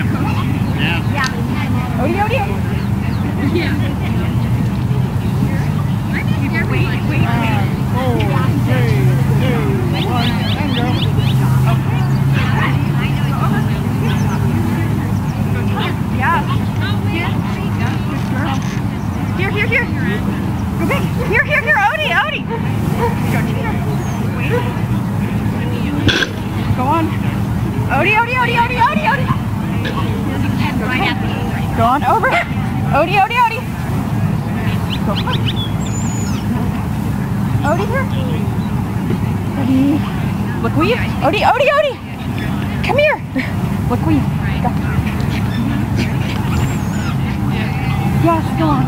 Odie, oh, Odie. Yeah. I think you're wait, wait, wait. Four, three, two, one, and go. Yeah. Here, here, here. Go big. Here, here, here. Odie, Odie. Go, Tina. Wait. Go on. Odie, Odie, Odie, Odie, Odie, Odie. Go on over. Odie, Odie, Odie. Go. Odie here. Look weave. Odie, Odie, Odie. Come here. Look weave. Go. Yes, go on.